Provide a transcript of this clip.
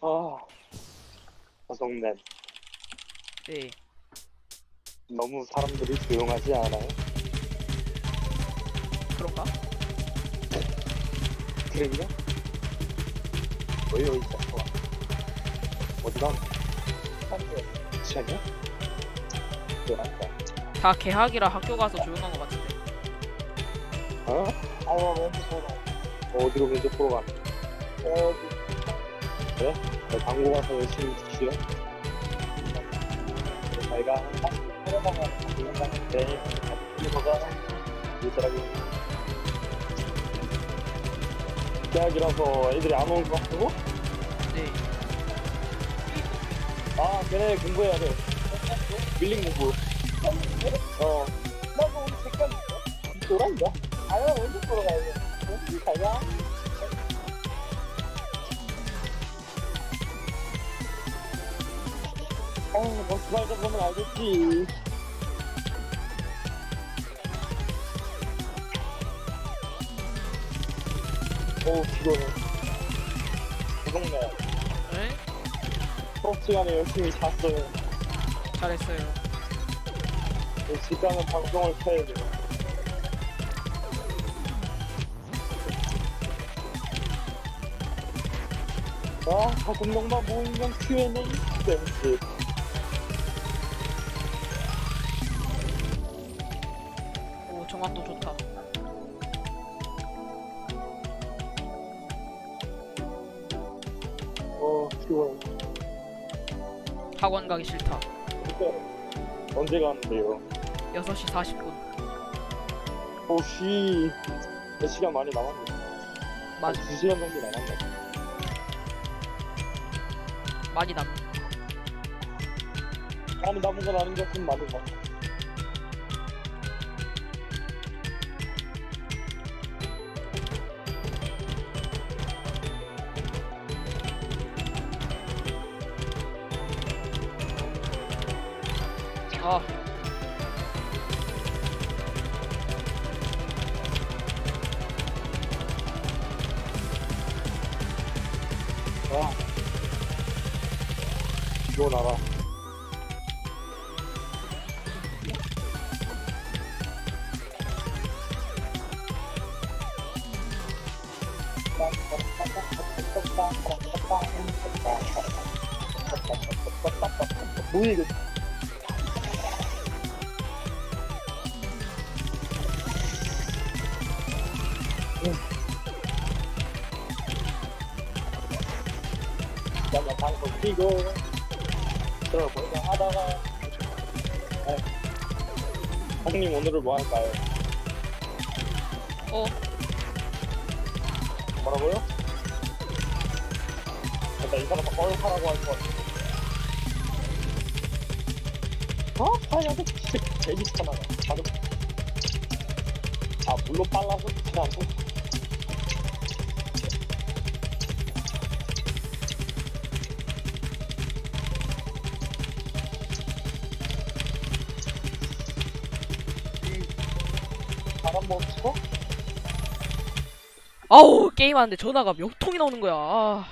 아, 허성맨. 네. 너무 사람들이 조용하지 않아요? 그런가? 그런가? 왜 여기 있어? 좋아. 어디 가? 시간이야? 그러니까. 다 개학이라 학교 가서 조용한 것 같은데. 어? 아유, 면접 보러. 어디로 면접 보러 가? 어디? 그래? 너 광고 가서 열심히 주시오. 저희가 네, 같이 먹어. 이더라고. 대학이라서 애들이 안 오는 것 같고? 네. 아, 걔네 공부해야 돼. 밀링 공부. 어. 나도 오늘 잠깐 돌아인가? 아니야, 언제 보러 가야 돼? 언제 가냐? 어, 뭐, 그말 정도면 알겠지. 오, 피곤해. 고동네. 네? 수업 시간에 열심히 잤어요. 잘했어요. 집 가면 방송을 켜야 돼요. 아, 농담 모임명 Q&A 센스. 어, 피곤해. 학원 가기 싫다. 언제 가는데요? 6시 40분. 오씨. 몇 시간 많이 남았네. 마, 한 2시간 정도 남았네. 많이 남. 많이 남은 건 아닌데 좀 많은 것같 아. 아, 아. 이거 나라. 뭐야 잠깐 방송 끼고 저 뭔가 하다가 네. 형님 오늘은 뭐 할까요? 어, 뭐라고요? 일단 이 사람 뭘 하라고 할것 같아 어? 아야 너 진짜 개미스타나 자동 아 물론 빨라서 않고 바람 멈추고 아우, 게임하는데 전화가 몇 통이나 오는 거야. 아,